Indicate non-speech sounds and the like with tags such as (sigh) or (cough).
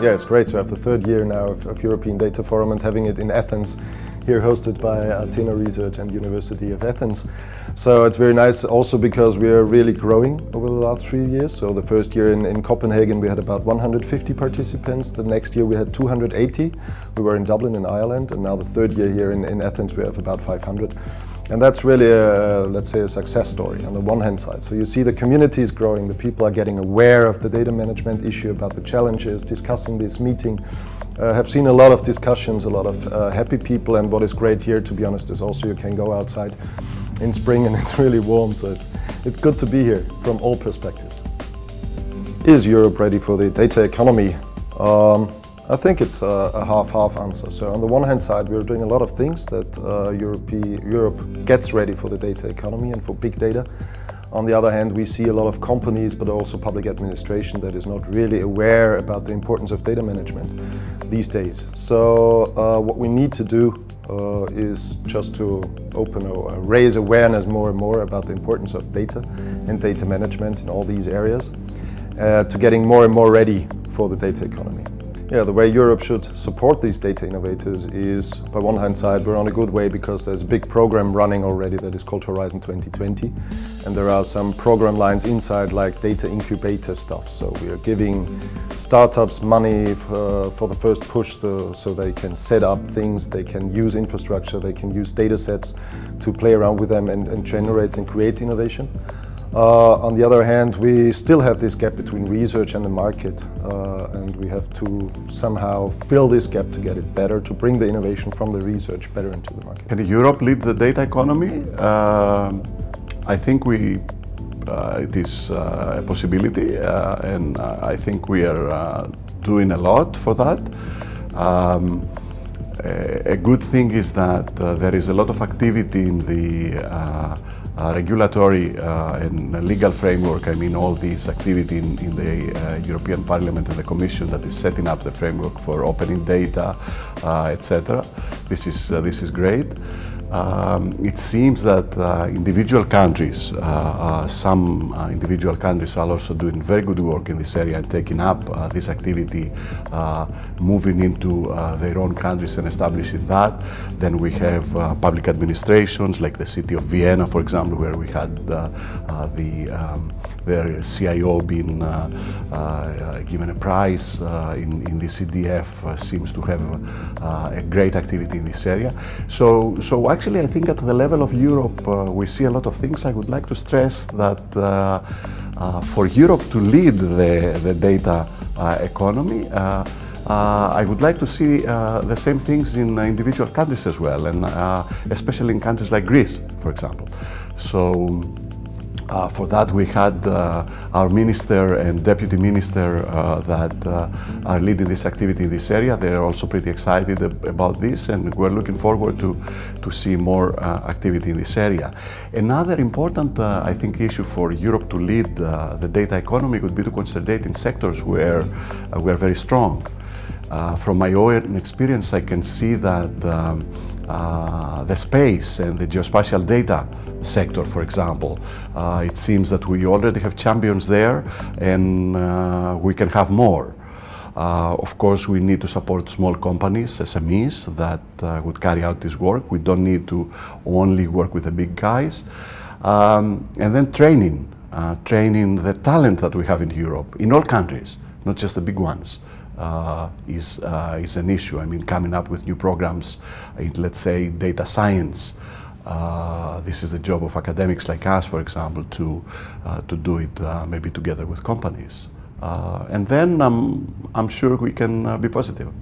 Yeah, it's great to have the third year now of, of, European Data Forum and having it in Athens, here hosted by Athena Research and University of Athens. So it's very nice also because we are really growing over the last three years. So the first year in, in Copenhagen we had about 150 participants. The next year we had 280. We were in Dublin in Ireland and now the third year here in, in Athens we have about 500. And that's really, a, let's say, a success story on the one hand side. So you see the community is growing, the people are getting aware of the data management issue, about the challenges, discussing this meeting. Uh, have seen a lot of discussions, a lot of uh, happy people, and what is great here, to be honest, is also you can go outside in spring and (laughs) it's really warm, so it's, it's good to be here from all perspectives. Is Europe ready for the data economy? Um, I think it's a half-half answer. So on the one hand side, we're doing a lot of things that uh, Europe, Europe gets ready for the data economy and for big data. On the other hand, we see a lot of companies, but also public administration that is not really aware about the importance of data management these days. So uh, what we need to do uh, is just to open or raise awareness more and more about the importance of data and data management in all these areas uh, to getting more and more ready for the data economy. Yeah, the way Europe should support these data innovators is, by one hand side, we're on a good way because there's a big program running already that is called Horizon 2020. And there are some program lines inside like data incubator stuff. So we are giving startups money for, uh, for the first push to, so they can set up things, they can use infrastructure, they can use data sets to play around with them and, and generate and create innovation. Uh, on the other hand, we still have this gap between research and the market, uh, and we have to somehow fill this gap to get it better, to bring the innovation from the research better into the market. Can Europe lead the data economy? Uh, I think we uh, it is uh, a possibility, uh, and I think we are doing a lot for that. Um, a good thing is that there is a lot of activity in the regulatory uh, and legal framework, I mean all this activity in, in the uh, European Parliament and the Commission that is setting up the framework for opening data, etc. This is, this is great. Um, it seems that uh, individual countries, uh, uh, some uh, individual countries are also doing very good work in this area and taking up uh, this activity, uh, moving into their own countries and establishing that. Then we have public administrations like the city of Vienna, for example, where we had the, um, their CIO being given a prize in, in the EDF, seems to have a great activity in this area. So, so actually, I think at the level of Europe, uh, we see a lot of things. I would like to stress that uh, uh, for Europe to lead the, the data uh, economy, uh, uh, I would like to see the same things in individual countries as well, and especially in countries like Greece, for example. So. Uh, for that, we had uh, our minister and deputy minister uh, that uh, are leading this activity in this area. They're also pretty excited about this, and we're looking forward to, to see more uh, activity in this area. Another important, uh, I think, issue for Europe to lead the data economy would be to concentrate in sectors where we're very strong. Uh, from my own experience, I can see that um, uh, the space and the geospatial data sector, for example, uh, it seems that we already have champions there and uh, we can have more. Uh, of course, we need to support small companies, SMEs, that would carry out this work. We don't need to only work with the big guys. Um, and then training, training the talent that we have in Europe, in all countries, not just the big ones uh, is, uh, is an issue. I mean, coming up with new programs in, let's say, data science. Uh, this is the job of academics like us, for example, to, uh, to do it uh, maybe together with companies. Uh, and then I'm, I'm sure we can be positive.